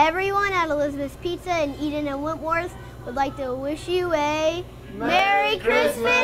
Everyone at Elizabeth's Pizza in Eden and Wentworth would like to wish you a Merry, Christmas Christmas.